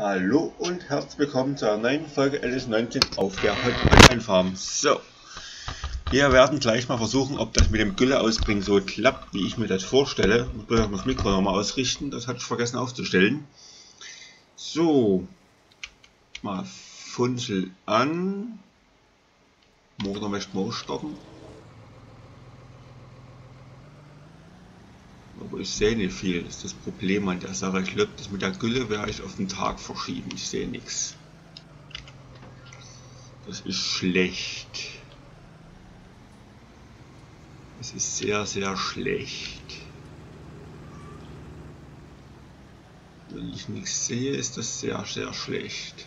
Hallo und herzlich willkommen zu einer neuen Folge LS19 auf der Holzbein Farm. So, wir werden gleich mal versuchen, ob das mit dem Gülle ausbringen so klappt, wie ich mir das vorstelle. Ich muss das Mikro nochmal ausrichten, das hatte ich vergessen aufzustellen. So, mal Funzel an. Morgen möchten wir starten. Aber ich sehe nicht viel, das ist das Problem an der Sache. Ich glaube, das mit der Gülle werde ich auf den Tag verschieben. Ich sehe nichts. Das ist schlecht. Das ist sehr, sehr schlecht. Wenn ich nichts sehe, ist das sehr, sehr schlecht.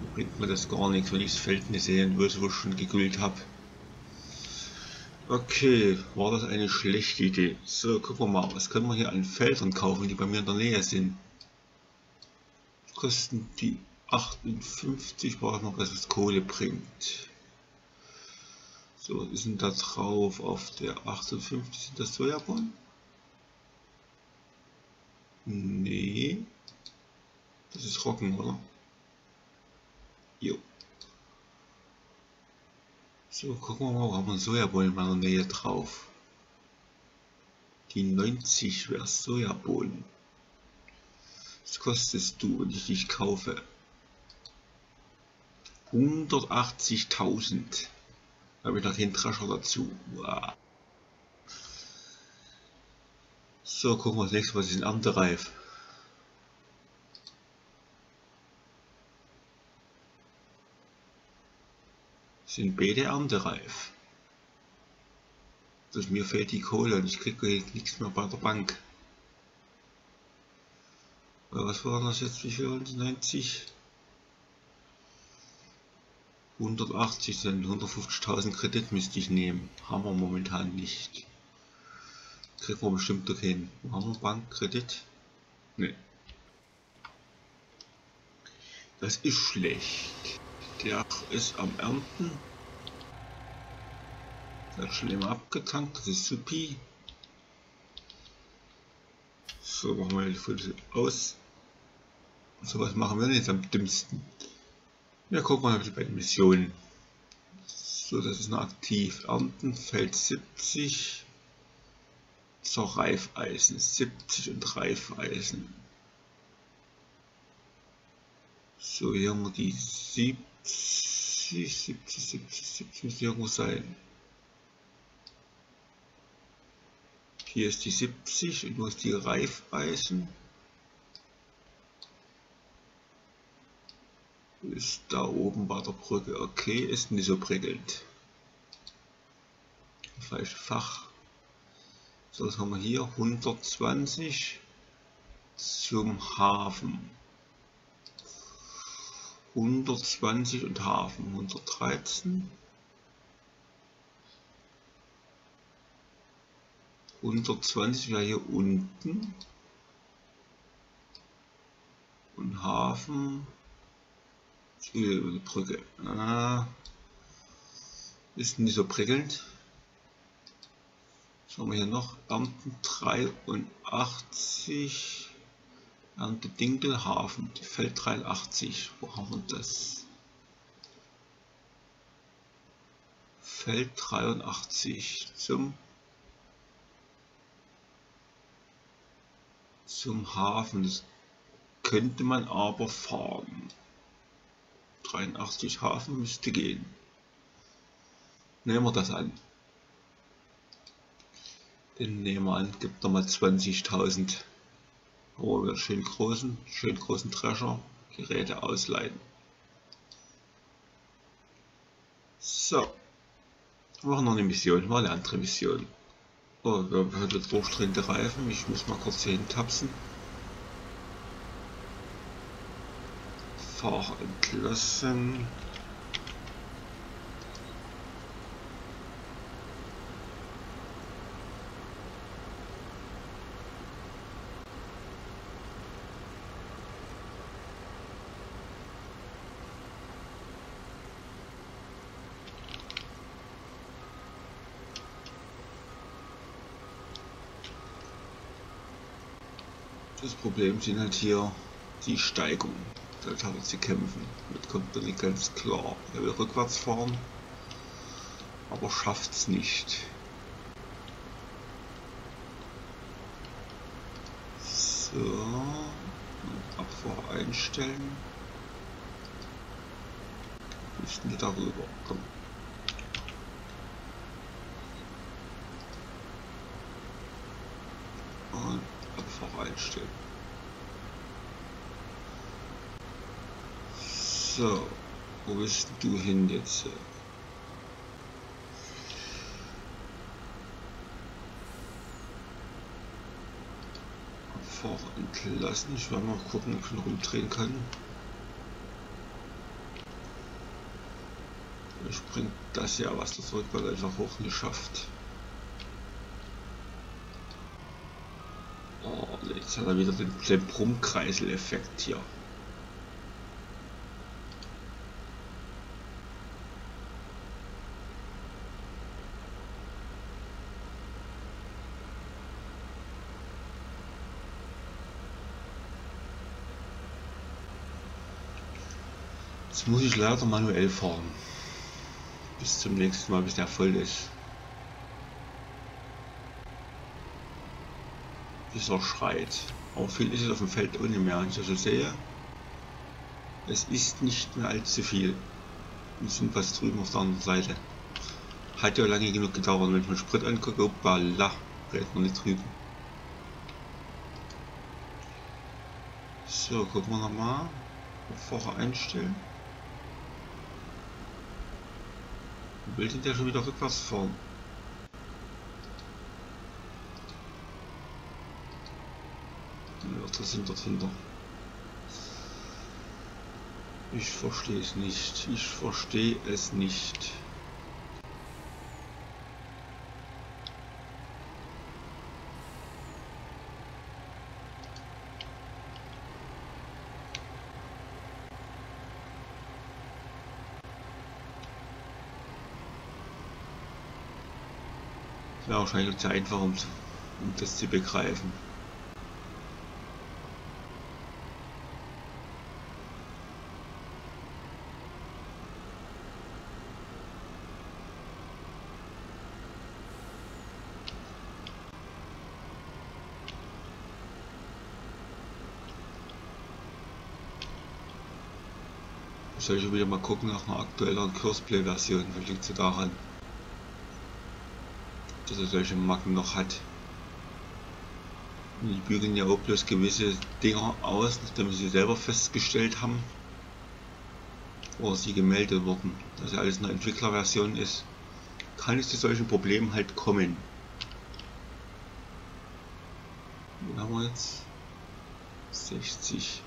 Da bringt mir das gar nichts, wenn ich das Feld nicht sehe und wo ich schon gegüllt habe. Okay, war das eine schlechte Idee. So, gucken wir mal, was können wir hier an Feldern kaufen, die bei mir in der Nähe sind. Kosten die 58, brauche noch, dass es Kohle bringt. So, was ist denn da drauf auf der 58? Sind das Sojabohnen? Nee. Das ist Roggen, oder? Jo. So, gucken wir mal, haben wir Sojabohnen in meiner Nähe drauf. Die 90 wäre Sojabohnen. Was kostest du, wenn ich dich kaufe? 180.000. Habe ich noch den Trascher dazu. Wow. So, gucken wir das nächste, was ist ein Erntereif? Sind beide erntereif. Also mir fehlt die Kohle und ich kriege nichts mehr bei der Bank. Was war das jetzt? Wie viel? 90? 180 sind 150.000 Kredit müsste ich nehmen. Haben wir momentan nicht. Kriegen wir bestimmt doch hin. Haben wir Bankkredit? Ne. Das ist schlecht. Der ist am Ernten. Der hat schon immer abgetankt, das ist supi. So, machen wir die Fotos aus. So was machen wir jetzt am dümmsten. Ja, gucken wir mal bei den Missionen. So, das ist noch aktiv. Ernten, Feld 70. Zur Reifeisen, 70 und Reifeisen. So, hier haben wir die 70. 70, 70, 70 muss irgendwo sein. Hier ist die 70 und wo ist die Reifeisen? Ist da oben bei der Brücke. Okay, ist nicht so prickelnd. Falsche Fach. So, was haben wir hier? 120 zum Hafen. 120 und Hafen 113. 120 wäre hier unten. Und Hafen. Hier über die Brücke. Ah, ist nicht so prickelnd. Was haben wir hier noch? Ernten 83. Ernte Dinkelhafen, Feld 83. Wo haben wir das? Feld 83 zum zum Hafen. Das könnte man aber fahren. 83 Hafen müsste gehen. Nehmen wir das an. Den nehmen wir an, gibt nochmal 20.000 wo wir schön großen, schön großen Drescher Geräte ausleihen. So, wir machen noch eine Mission, mal eine andere Mission. Oh, wir haben heute durchdrehende Reifen, ich muss mal kurz hier tapsen. Fahrer entlassen. Das Problem sind halt hier die Steigung. Damit hat er zu kämpfen. Damit kommt er nicht ganz klar. Er will rückwärts fahren, aber schafft es nicht. So. Abfahr einstellen. Müssten wir darüber. Komm. Und Abfahr einstellen. So, wo bist du hin jetzt? Abfahrer entlassen. Ich werde mal gucken, ob ich noch umdrehen kann. Ich bringt das ja was das Rückwärts einfach hoch nicht schafft. Jetzt hat er wieder den, den Brummkreisel-Effekt hier. Jetzt muss ich leider manuell fahren. Bis zum nächsten Mal, bis der voll ist. Bis er schreit. Aber viel ist es auf dem Feld ohne mehr. Wenn ich so sehe, es ist nicht mehr allzu viel. Wir sind fast drüben auf der anderen Seite. Hat ja lange genug gedauert, wenn ich mir Sprit angucke, hoppala, redet man nicht drüben. So, gucken wir nochmal. Fahrer einstellen. Will den der schon wieder rückwärts fahren? Das sind dort hinter. Ich verstehe es nicht. Ich verstehe es nicht. wäre wahrscheinlich zu einfach, um, um das zu begreifen. Soll ich wieder mal gucken nach einer aktuelleren Kursplay-Version, vielleicht liegt sie daran dass er solche Macken noch hat. Die bügeln ja auch bloß gewisse Dinger aus, nachdem sie selber festgestellt haben oder sie gemeldet wurden, dass ja alles eine Entwicklerversion ist, kann es zu solchen Problemen halt kommen. Wo haben wir jetzt? 60.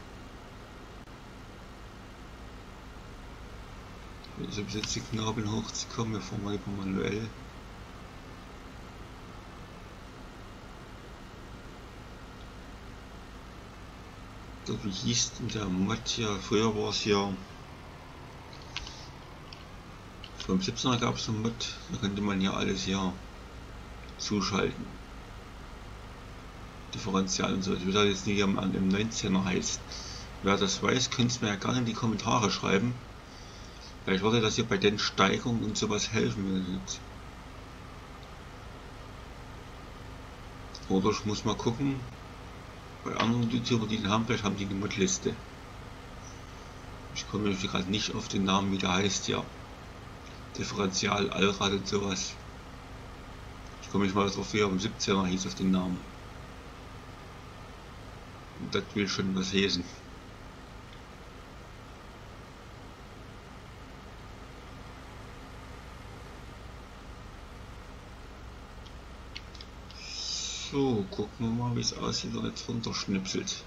Also bis jetzt die Knabel hochzukommen, wir über manuell wie hieß denn der Mod hier? Früher war es hier. Vom 17er gab es einen Mod, da könnte man hier alles hier zuschalten. Differential und so. Ich weiß jetzt nicht, am im 19er heißt. Wer das weiß, könnt es mir ja gerne in die Kommentare schreiben. Vielleicht würde das hier bei den Steigerungen und sowas helfen. Oder ich muss mal gucken, bei anderen YouTuber, die den haben, vielleicht haben die eine Modliste. Ich komme gerade nicht auf den Namen, wie der heißt, ja. Differential, Allrad und sowas. Ich komme nicht mal drauf, wie er am 17er hieß auf den Namen. Und das will schon was lesen. So, gucken wir mal, wie es aussieht, wenn jetzt runterschnipselt.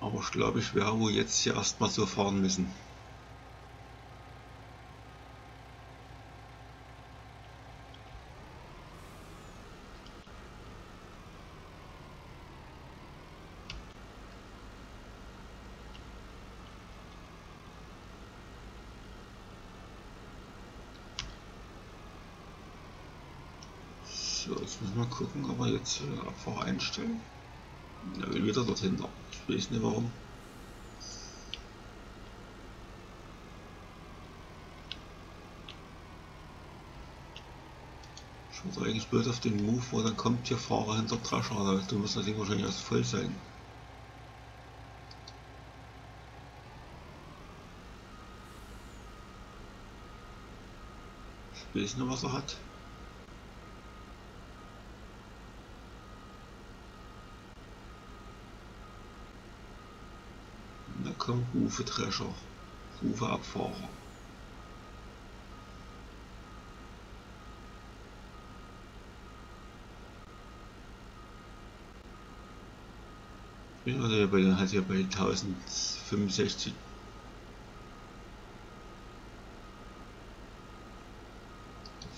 Aber ich glaube, ich werde wohl jetzt hier erstmal so fahren müssen. Wir gucken, ob wir jetzt äh, Abfahrer einstellen. Er will wieder dorthin. Ich weiß nicht warum. Ich muss eigentlich bloß auf den Move, wo dann kommt hier Fahrer hinter Trascher. Du musst das Ding wahrscheinlich erst voll sein. Ich weiß nicht, was er hat. Da kommt Rufe Drescher, Rufe Abfahrer. Ja, der bei den hat ja bei 1065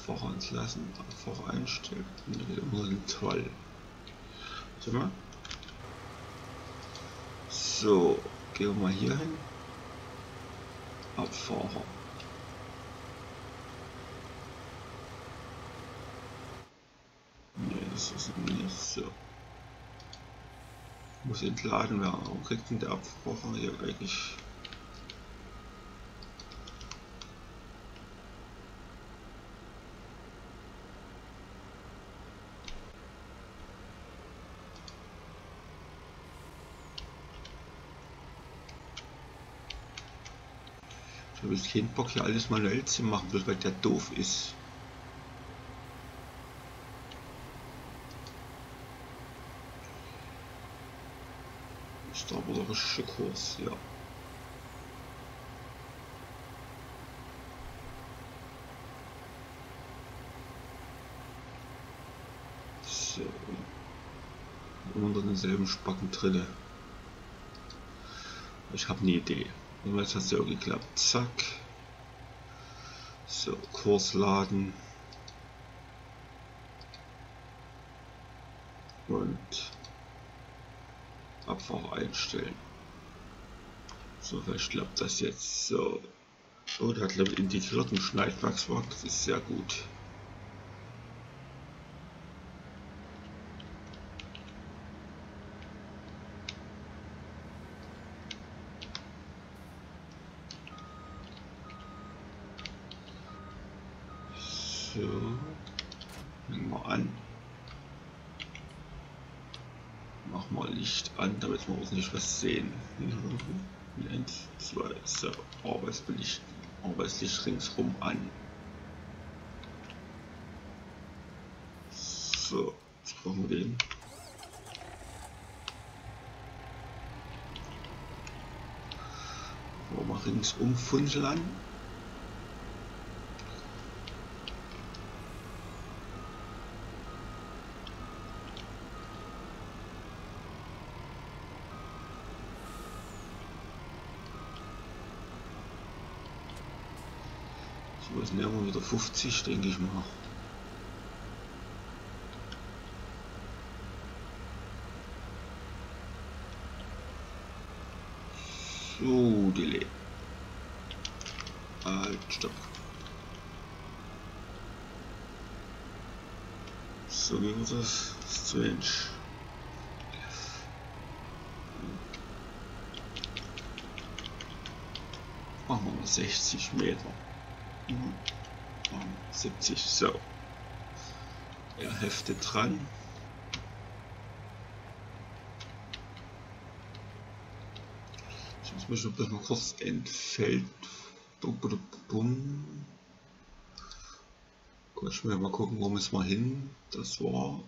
Fahrer entlassen, Fahrer einstellt, immer toll. Warte mal. So, gehen wir mal hier hin. Abfahrer. Nee, das ist nicht so. Muss entladen werden. Warum kriegt denn der Abfahrer hier eigentlich habe jetzt keinen Bock hier alles manuell zu machen, bloß weil der doof ist. Ist aber der richtige Kurs, ja. So. Unter denselben Spacken drinne. Ich habe eine Idee. Und jetzt hat es ja auch geklappt. Zack. So, Kurs laden. Und Abfahrt einstellen. So, vielleicht klappt das jetzt so. Oh, der hat glaube ich integrierten Schneidwerkswerk, das ist sehr gut. So, fangen wir an. Mach mal Licht an, ordentlich was sehen. 1, 2, so, Arbeitslicht, Arbeitslicht ringsrum an. So, jetzt brauchen wir den. Wollen wir ringsum funzeln an. Ist irgendwo wieder 50, denke ich mal. So, Delay. Halt, stopp. So war das? Strange. Machen wir mal 60 Meter. 70, so. Er heftet dran. Jetzt müssen wir mal kurz entfällt. Gut, ich mal gucken, wo müssen wir hin. Das war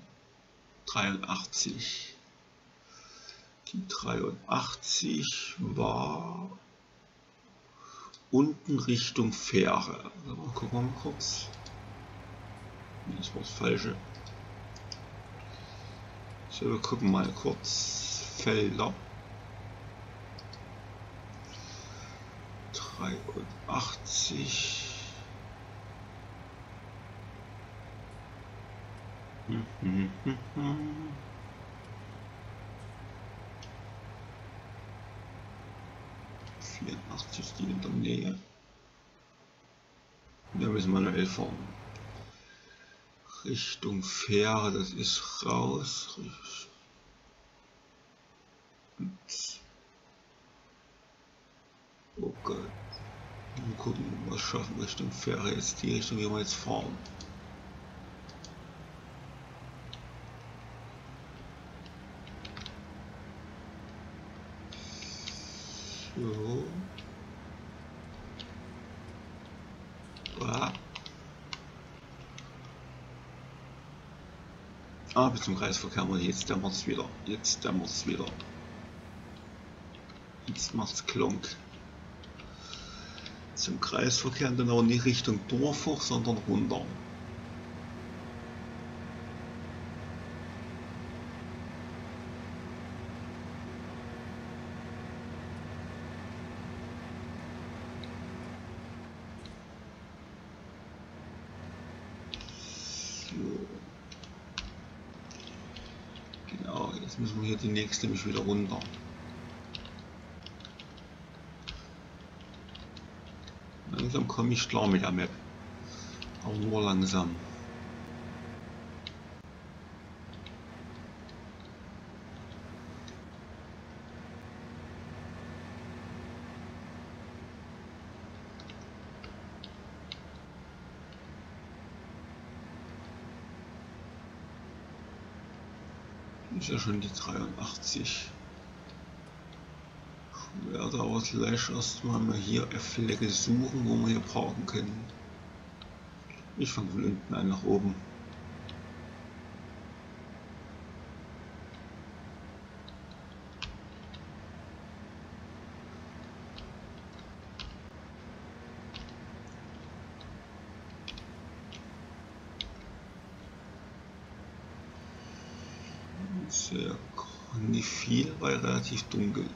83. Die 83 war unten Richtung Fähre. Also mal gucken wir mal kurz. Das war das Falsche. So, wir gucken mal kurz. Felder. 83. Mm-hmm. Mhm, mhm, mhm. 180 die in der Nähe. Wir müssen manuell fahren. Richtung Fähre, das ist raus. Oh Gott. Mal gucken, was schaffen Richtung Fähre jetzt die Richtung, wie wir jetzt fahren. Bis zum Kreisverkehr wir jetzt es wieder. Jetzt dämmert es wieder. Jetzt macht's klonk. Zum Kreisverkehr dann auch nicht Richtung Dorf hoch, sondern runter. Jetzt nächste nämlich wieder runter. Langsam komme ich klar mit der Map. Aber nur langsam. Ist ja schon die 83. Ich werde aber gleich erstmal mal hier eine Flecke suchen, wo wir hier parken können. Ich fange von unten an nach oben. Sehr nicht viel, weil relativ dunkel.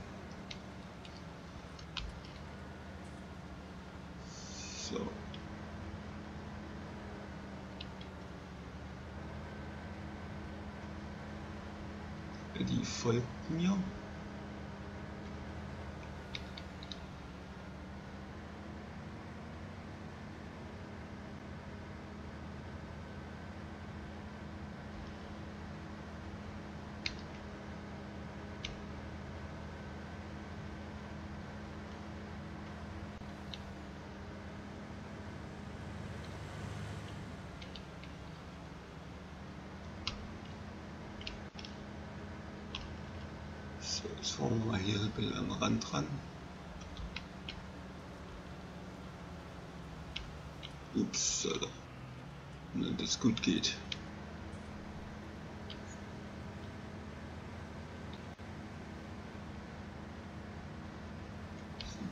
So. Die folgt mir. Jetzt fahren wir mal hier ein bisschen am Rand ran. Ups, wenn das gut geht.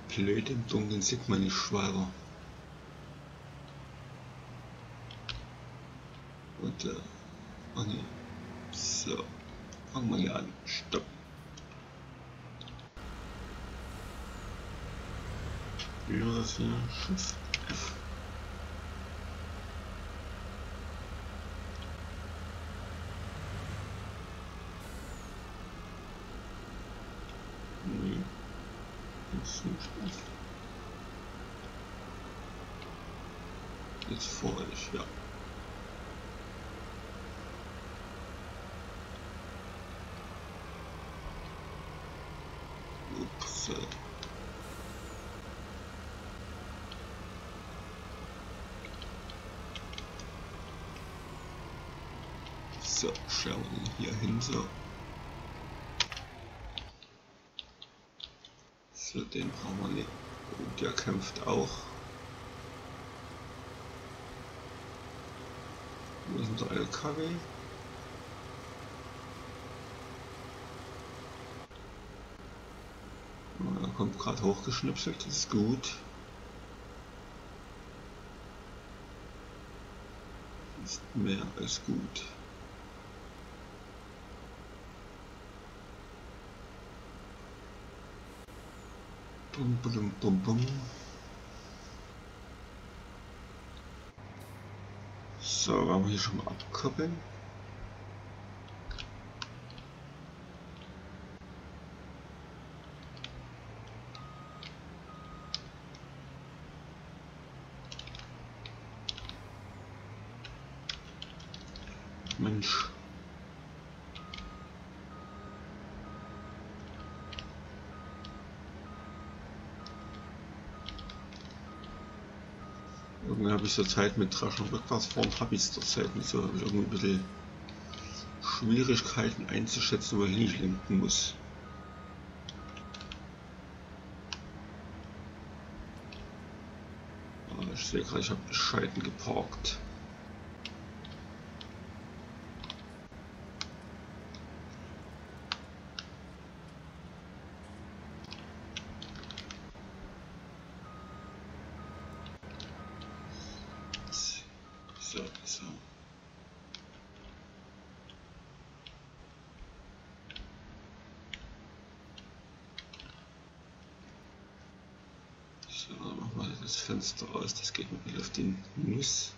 Blöd, im Dunkeln sieht man nicht weiter. Und, äh, oh ne. So, fangen wir hier an. Stopp. Wie war das. Nee. Jetzt nicht. Jetzt vor euch, ja. Ups. Schauen wir hier hin, so. So, den brauchen wir nicht. Und der kämpft auch. Wo ist der LKW? Er kommt gerade hochgeschnipselt, das ist gut. Ist mehr als gut. Bum, bum, bum. So, wollen wir hier schon mal abkoppeln? Irgendwie habe ich zur Zeit mit Drachen rückwärts fahren, habe ich zur Zeit nicht so, irgendwie ein bisschen Schwierigkeiten einzuschätzen, wohin ich lenken muss. Ah, ich sehe gerade, ich habe bescheiden geparkt. So, so. So, machen wir das Fenster aus, das geht mir auf den Nuss.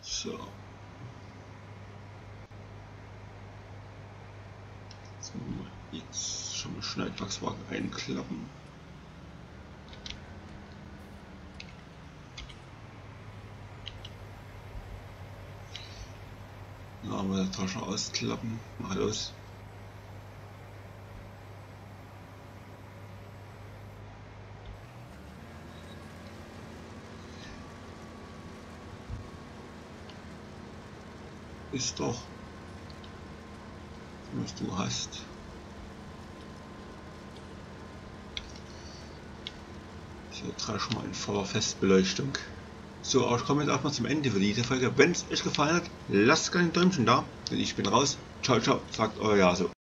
So. Jetzt, jetzt schon mal Schneidwachswagen einklappen. Ja, mal die Tasche ausklappen. Mal los. Ist doch, was du hast. So, trage schon mal in voller Festbeleuchtung. So, aber ich komme jetzt auch mal zum Ende für diese Folge. Wenn es euch gefallen hat, lasst gerne ein Däumchen da. Denn ich bin raus. Ciao, ciao, sagt euer Jaso.